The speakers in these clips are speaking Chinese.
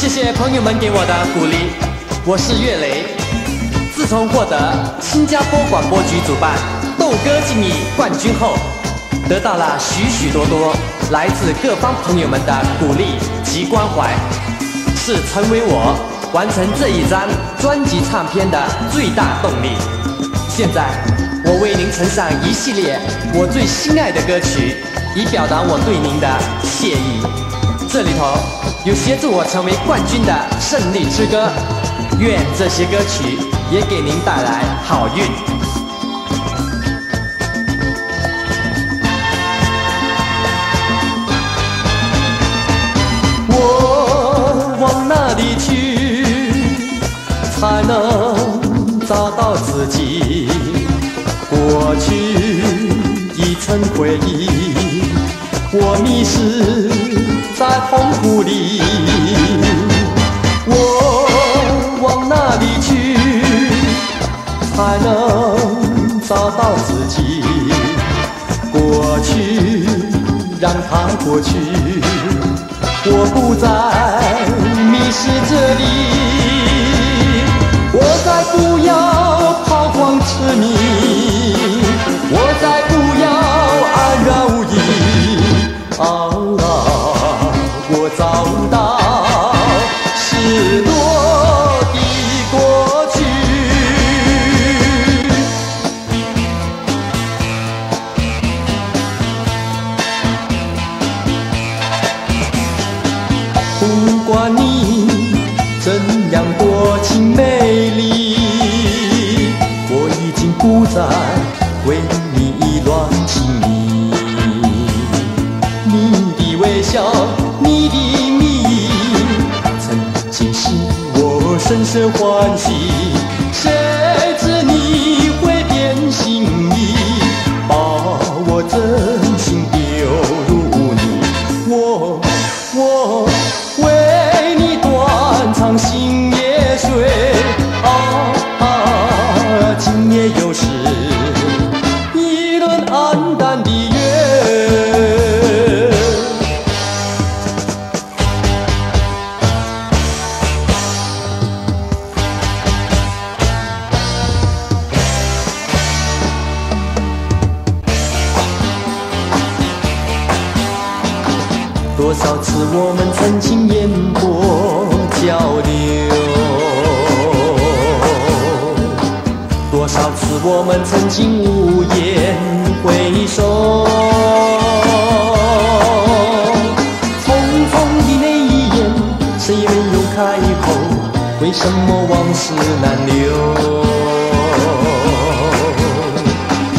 谢，谢朋友们给我的鼓励。我是岳雷。自从获得新加坡广播局主办斗歌竞艺冠军后，得到了许许多多来自各方朋友们的鼓励及关怀，是成为我完成这一张专辑唱片的最大动力。现在，我为您呈上一系列我最心爱的歌曲，以表达我对您的谢意。这里头有协助我成为冠军的胜利之歌，愿这些歌曲也给您带来好运。我往哪里去才能找到自己？过去已成回忆，我迷失在痛苦里。我往哪里去才能找到自己？过去让它过去，我不再迷失这里。我再不要抛光痴迷，我再不要安然无依。管你怎样多情美丽，我已经不再为你意乱情迷。你的微笑，你的蜜，曾经使我深深欢喜。为什么往事难留？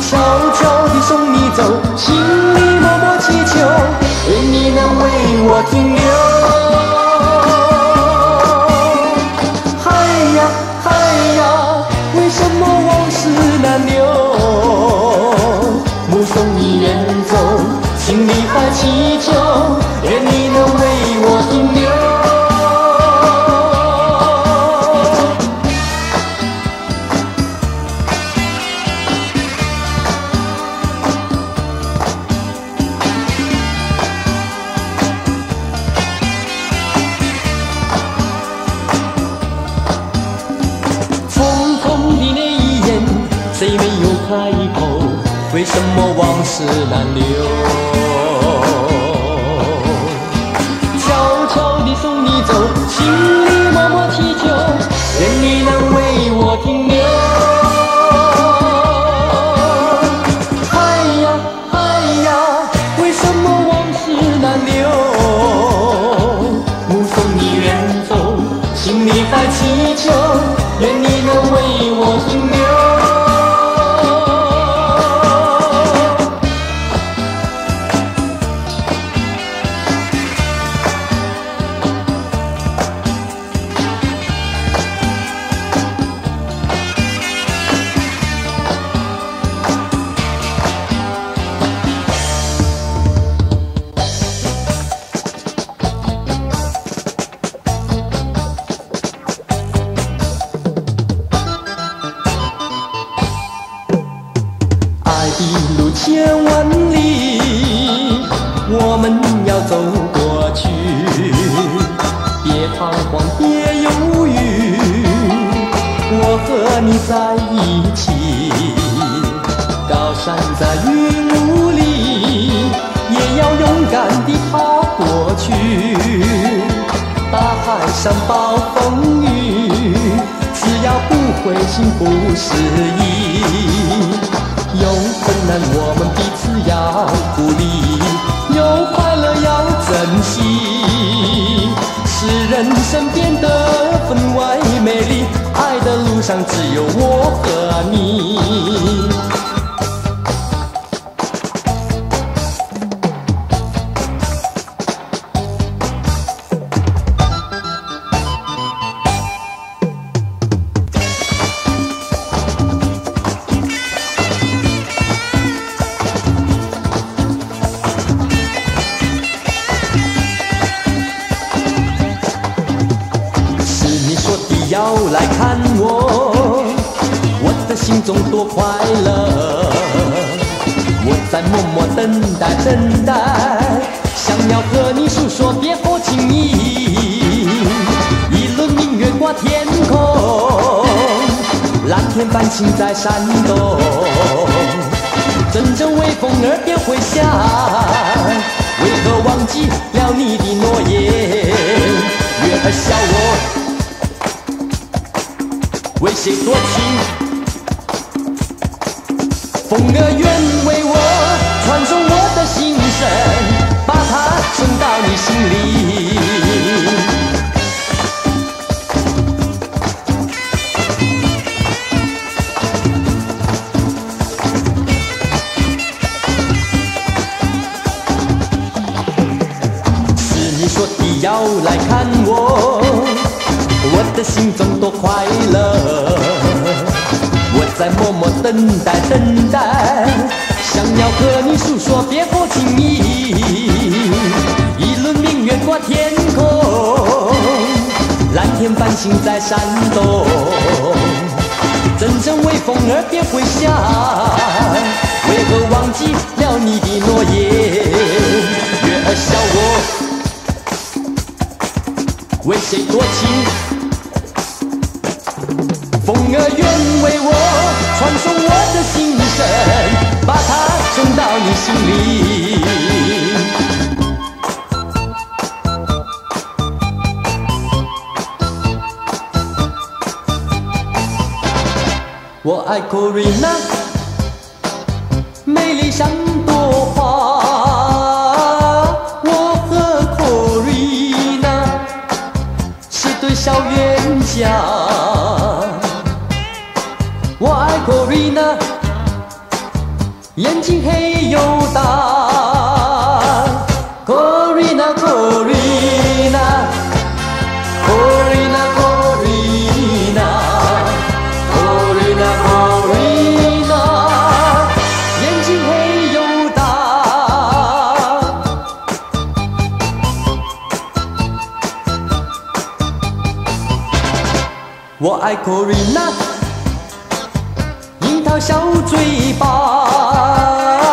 悄悄地送你走，心里默默祈求，愿你能为我停留。心不失意，有困难我们彼此要鼓励，有快乐要珍惜，使人生变得分外美丽。爱的路上只有我和你。要来看我，我的心中多快乐。我在默默等待，等待，想要和你诉说别后情意。一轮明月挂天空，蓝天繁星在闪动。阵阵微风耳边回响，为何忘记了你的诺言？月儿笑我。为谁多情？风儿愿为我传送我的心声，把它送到你心里。天繁星在闪动，阵阵微风耳边回响，为何忘记了你的诺言？月儿笑我，为谁多情？风儿愿为我传送我的心声，把它送到你心里。爱 Corina，美丽像朵花。我和 Corina 是对小冤家。我爱 Corina，眼睛黑又大。我爱 Corina 樱桃小嘴巴。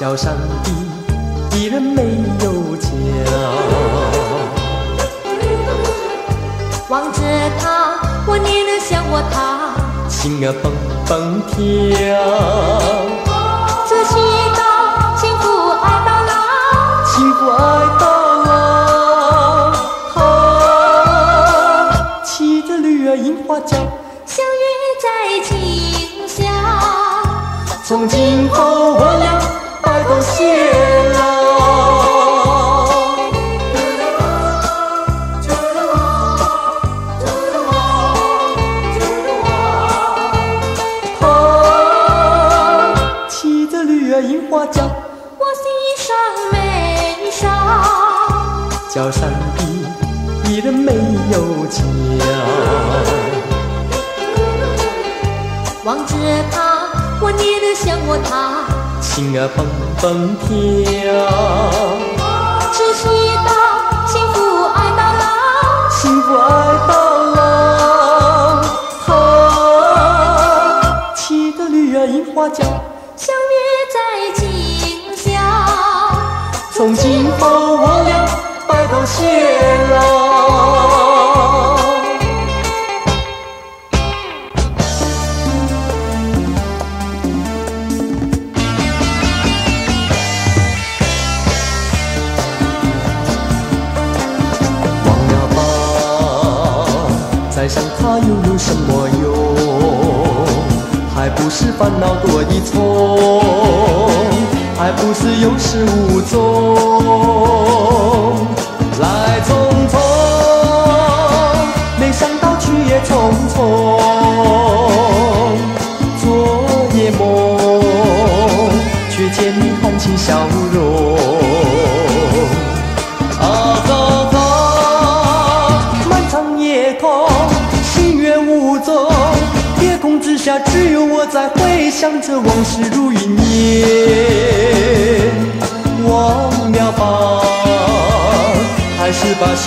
梢，桥上的一人没有脚，望着他，我念了想我他，心儿蹦蹦跳，这祈祷幸福爱到老，幸福爱到老，他骑着驴儿。樱花娇，相约在今宵。从今后家。望着他，我捏得像我他，心儿蹦蹦跳，只祈祷幸福爱到老。幸福爱到老。他骑着驴儿樱花轿，相约在今宵。从今后我俩白头偕老。又有什么用？还不是烦恼多一重，还不是有始无终。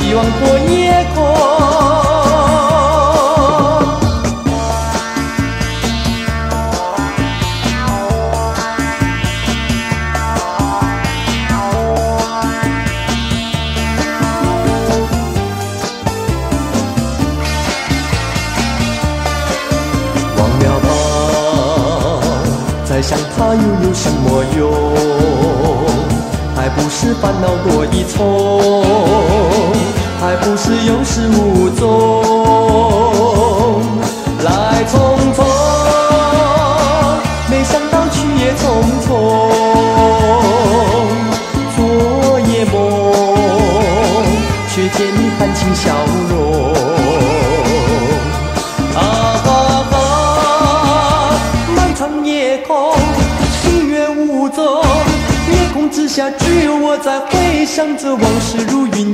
希望过夜空。忘了吧，再想他又有什么用？还不是烦恼多一重，还不是有始无终。来匆匆，没想到去也匆匆。昨夜梦，却见你含情笑容。啊哈哈，漫长夜空，星月无踪，夜空之下只有我在回想着往事如云。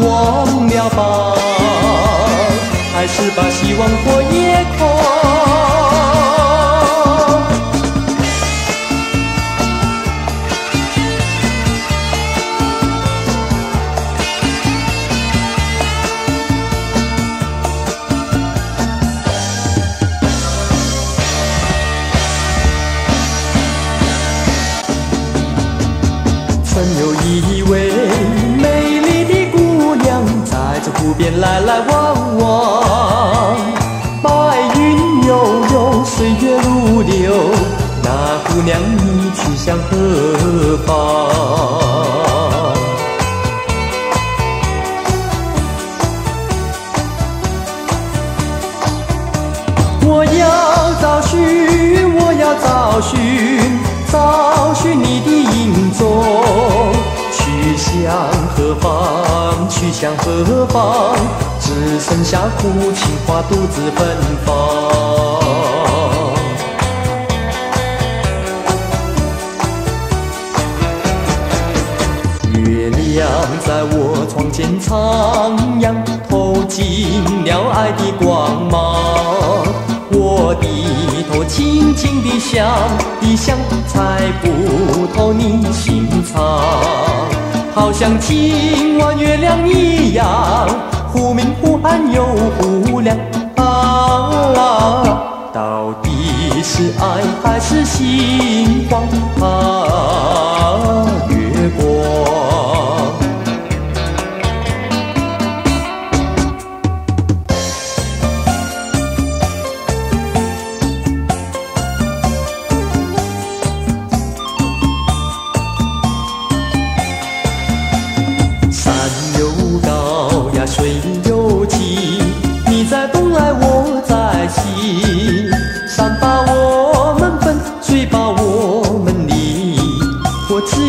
忘了吧，还是把希望托夜空。曾有一位美丽的姑娘，在这湖边来来往往，白云悠悠，岁月如流，那姑娘你去向何方？方？去向何方？只剩下苦情花独自芬芳。月亮在我窗前徜徉，透进了爱的光芒。我低头轻轻地想，一想猜不透你心肠。好像今晚月亮一样，忽明忽暗又忽亮。啊，到底是爱还是心慌？啊，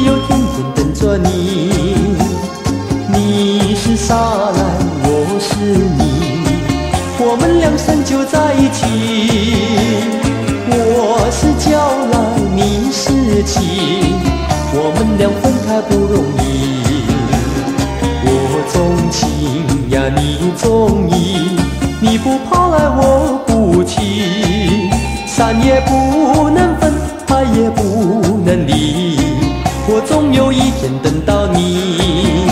有天天等着你。你是沙来我是你。我们两生就在一起。我是娇来你是情。我们俩分开不容易。我钟情呀你钟意。你不抛来我不弃山也不能分爱也不能离。我总有一天等到你。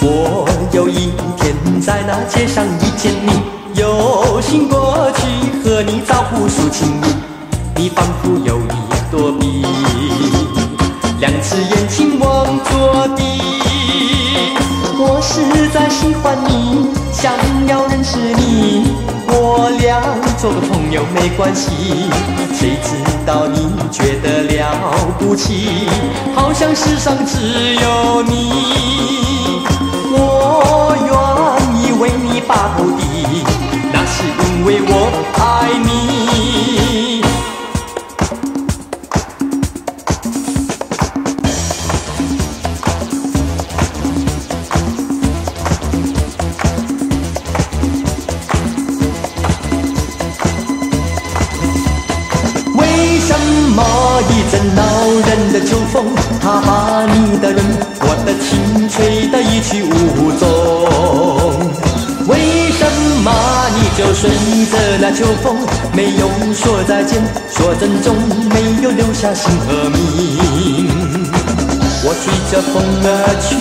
我有一天在那街上遇见你，有心过去和你招呼诉情意，你仿佛有意躲避，两只眼睛望着地。我实在喜欢你，想要认识你，我俩做个朋友没关系。谁知道你觉得了不起，好像世上只有你。我愿意为你把头低，那是因为我爱你。秋风，没有说再见，说珍重，没有留下姓和名？我追着风而去，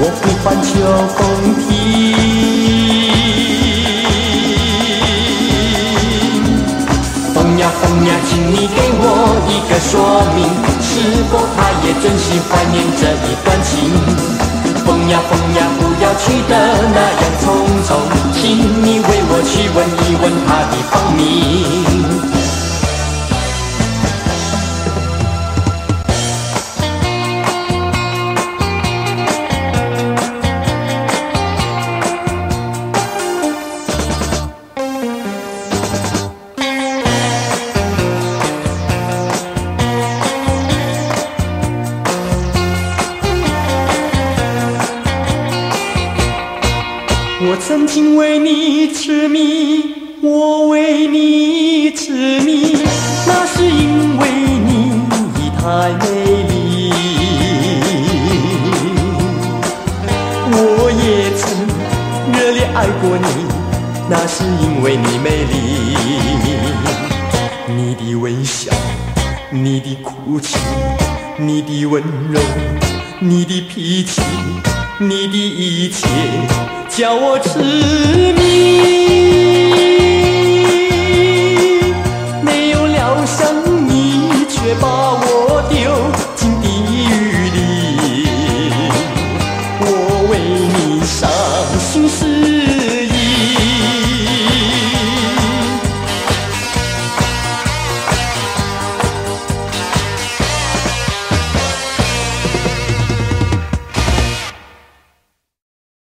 我呼唤秋风停。风呀风呀，请你给我一个说明，是否他也真心怀念这一段情？风呀风呀，不要去的那样匆匆，请你为我去问一问他的芳名。你的哭泣，你的温柔，你的脾气，你的一切。叫我痴迷。